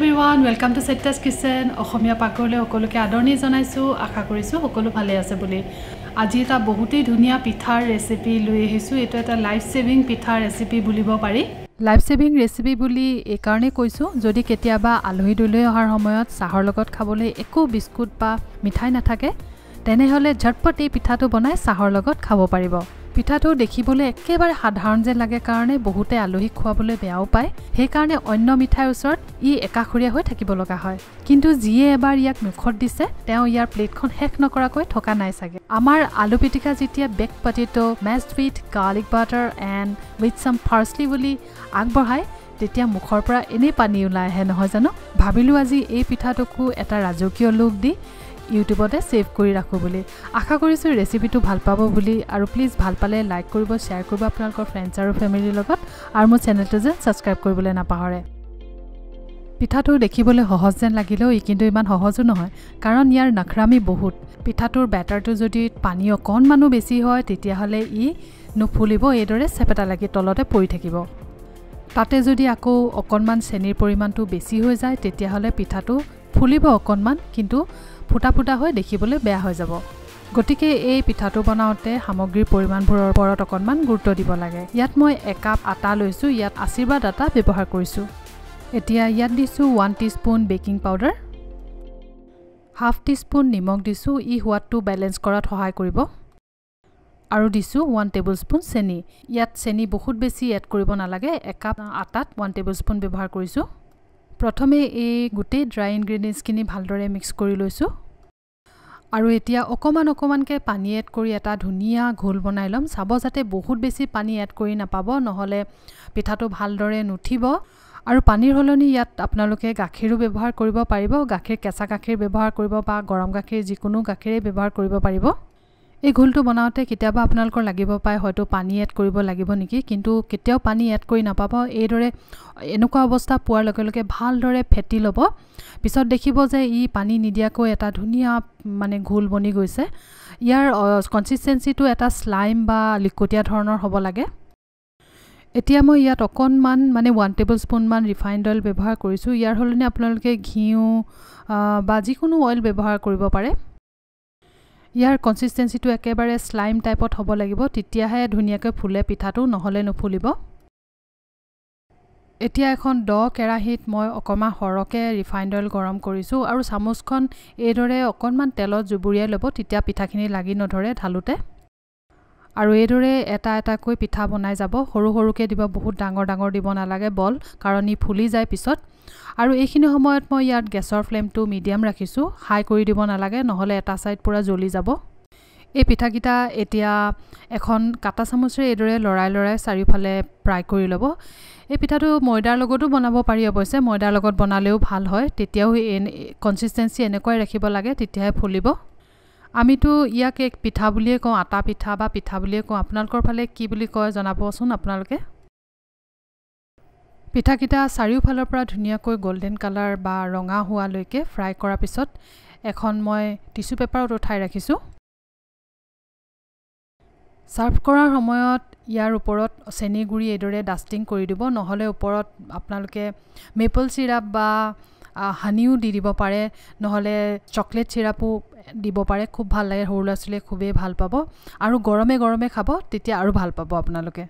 Hello' everyone welcome to Setas kitchen Asomiya পাকঘৰলৈ সকলোকে আদৰণি জনাইছোঁ আশা কৰিছোঁ সকলো ভালে আছে বুলি। আজি এটা বহুতেই ধুনীয়া পিঠাৰ ৰেচিপি লৈ আহিছোঁ এইটো এটা লাইফ ছেভিং পিঠাৰ ৰেচিপি বুলিব পাৰি। লাইফ ছেভিং ৰেচিপি বুলি এইকাৰণেই কৈছোঁ যদি কেতিয়াবা আলহী দুলহী অহাৰ সময়ত চাহৰ লগত খাবলৈ একো বিস্কুট বা মিঠাই নাথাকে তেনেহ'লে ঝটপট এই পিঠাটো বনাই চাহৰ লগত খাব পাৰিব। পিঠাটো দেখিবলৈ একেবাৰে সাধাৰণ যেন লাগে কাৰণে বহুতে আলহীক খুৱাবলৈ বেয়াও পায়। সেইকাৰণে অন্য মিঠাইৰ ওচৰত ই একাষৰীয়া হৈ থাকিব লগা হয়। কিন্তু যিয়ে এবাৰ ইয়াক মুখত দিছে তেওঁ ইয়াৰ প্লেটখন শেষ নকৰাকৈ থকা নাই চাগে। আমাৰ আলু পিটিকা যেতিয়া বেক পাতিটো mashed with garlic butter and with some parsley বুলি আগবঢ়ায় তেতিয়া মুখৰ পৰা এনেই পানী ওলাই আহে নহয় জানো? ভাবিলোঁ আজি এই পিঠাটোকো এটা ৰাজকীয় লুক দি ইউটিউবতে ছেভ কৰি ৰাখোঁ বুলি। আশা কৰিছোঁ ৰেচিপিটো ভাল পাব বুলি আৰু প্লিজ ভাল পালে লাইক কৰিব শ্বেয়াৰ কৰিব আপোনালোকৰ ফ্ৰেণ্ডছ আৰু ফেমিলিৰ লগত আৰু মোৰ চেনেলটো যে ছাবস্ক্ৰাইব কৰিবলৈ নাপাহৰে। পিঠাটো দেখিবলৈ সহজ যেন লাগিলেও ই কিন্তু ইমান সহজো নহয় কাৰণ ইয়াৰ নখৰামি বহুত। পিঠাটোৰ বেটাৰটো যদি পানী অকণমানো বেছি হয় তেতিয়াহ'লে ই নুফুলিব এইদৰে চেপেটা লাগি তলতে পৰি থাকিব। তাতে যদি আকৌ অকণমান চেনীৰ পৰিমাণটো বেছি হৈ যায় তেতিয়াহ'লে পিঠাটো ফুলিব অকণমান কিন্তু ফুটা ফুটা হৈ দেখিবলৈ বেয়া হৈ যাব। গতিকে এই পিঠাটো বনাওঁতে সামগ্ৰীৰ পৰিমাণবোৰৰ ওপৰত অকণমান গুৰুত্ব দিব লাগে। ইয়াত মই একাপ আটা লৈছোঁ ইয়াত আশীৰ্বাদ আটা ব্যৱহাৰ কৰিছোঁ। এতিয়া ইয়াত দিছোঁ one teaspoon baking powder. Half teaspoon নিমখ দিছোঁ ই সোৱাদটো বেলেঞ্চ কৰাত সহায় কৰিব। আৰু দিছোঁ ওৱান টেবুল স্পুন চেনি। ইয়াত চেনি বহুত বেছি এড কৰিব নালাগে একাপ আটাত ওৱান টেবুল স্পুন ব্যৱহাৰ কৰিছোঁ। প্ৰথমে এই গোটেই ড্ৰাই ইনগ্ৰেডিয়েণ্টছখিনি ভালদৰে মিক্স কৰি লৈছোঁ। আৰু এতিয়া অকণমান অকণমানকৈ পানী এড কৰি এটা ধুনীয়া ঘোল বনাই ল'ম। চাব যাতে বহুত বেছি পানী এড কৰি নাপাব নহ'লে পিঠাটো ভালদৰে নুঠিব। আৰু পানীৰ সলনি ইয়াত আপোনালোকে গাখীৰো ব্যৱহাৰ কৰিব পাৰিব। গাখীৰ কেঁচা গাখীৰ ব্যৱহাৰ কৰিব বা গৰম গাখীৰ যিকোনো গাখীৰেই ব্যৱহাৰ কৰিব পাৰিব। এই ঘোলটো বনাওঁতে কেতিয়াবা আপোনালোকৰ লাগিব পাৰে হয়তো পানী এড কৰিব লাগিব নেকি কিন্তু কেতিয়াও পানী এড কৰি নাপাব। এইদৰে এনেকুৱা অৱস্থা পোৱাৰ লগে লগে ভালদৰে ফেটি ল'ব। পিছত দেখিব যে ই পানী নিদিয়াকৈ এটা ধুনীয়া মানে ঘোল বনি গৈছে। ইয়াৰ কনচিষ্টেঞ্চিটো এটা শ্লাইম বা লিকটীয়া ধৰণৰ হ'ব লাগে। এতিয়া মই ইয়াত অকণমান মানে ওৱান টেবুল স্পুনমান ৰিফাইণ্ড অইল ব্যৱহাৰ কৰিছোঁ। ইয়াৰ সলনি আপোনালোকে ঘিউ বা যিকোনো অইল ব্যৱহাৰ কৰিব পাৰে। ইয়াৰ কনচিষ্টেঞ্চিটো একেবাৰে শ্লাইম টাইপত হ'ব লাগিব তেতিয়াহে ধুনীয়াকৈ ফুলে পিঠাটো নহ'লে নুফুলিব। এতিয়া এখন দ কেৰাহীত মই অকণমান সৰহকৈ ৰিফাইণ্ড অইল গৰম কৰিছোঁ আৰু চামুচখন এইদৰে অকণমান তেলত জুবুৰিয়াই ল'ব তেতিয়া পিঠাখিনি লাগি নধৰে ঢালোতে। আৰু এইদৰে এটা এটাকৈ পিঠা বনাই যাব। সৰু সৰুকৈ দিব বহুত ডাঙৰ ডাঙৰ দিব নালাগে বল কাৰণ ই ফুলি যায় পিছত। আৰু এইখিনি সময়ত মই ইয়াত গেছৰ ফ্লেমটো মিডিয়াম ৰাখিছোঁ হাই কৰি দিব নালাগে নহ'লে এটা ছাইড পূৰা জ্বলি যাব। এই পিঠাকেইটা এতিয়া এখন কাটা চামুচেৰে এইদৰে লৰাই লৰাই চাৰিওফালে ফ্ৰাই কৰি ল'ব। এই পিঠাটো ময়দাৰ লগতো বনাব পাৰি অৱশ্যে ময়দাৰ লগত বনালেও ভাল হয় তেতিয়াও এনে কনচিষ্টেঞ্চি এনেকুৱাই ৰাখিব লাগে তেতিয়াহে ফুলিব। আমিতো ইয়াক এক পিঠা বুলিয়ে কওঁ আটা পিঠা বা পিঠা বুলিয়ে কওঁ। আপোনালোকৰ ফালে কি বুলি কয় জনাবচোন আপোনালোকে? পিঠাকেইটা চাৰিওফালৰ পৰা ধুনীয়াকৈ গল্ডেন কালাৰ বা ৰঙা হোৱালৈকে ফ্ৰাই কৰাৰ পিছত এখন মই টিচু পেপাৰত উঠাই ৰাখিছোঁ। ছাৰ্ভ কৰাৰ সময়ত ইয়াৰ ওপৰত চেনী গুড়ি এইদৰে ডাষ্টিং কৰি দিব নহ'লে ওপৰত আপোনালোকে মেপল চিৰাপ বা হানিও দি দিব পাৰে নহ'লে চকলেট চিৰাপো দিব পাৰে খুব ভাল লাগে সৰু ল'ৰা ছোৱালীয়ে খুবেই ভাল পাব। আৰু গৰমে গৰমে খাব তেতিয়া আৰু ভাল পাব আপোনালোকে।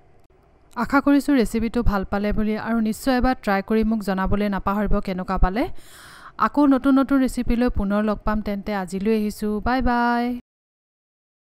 আশা কৰিছোঁ ৰেচিপিটো ভাল পালে বুলি আৰু নিশ্চয় এবাৰ ট্ৰাই কৰি মোক জনাবলৈ নাপাহৰিব কেনেকুৱা পালে। আকৌ নতুন নতুন ৰেচিপিলৈ পুনৰ লগ পাম তেন্তে আজিলৈ আহিছোঁ বাই বাই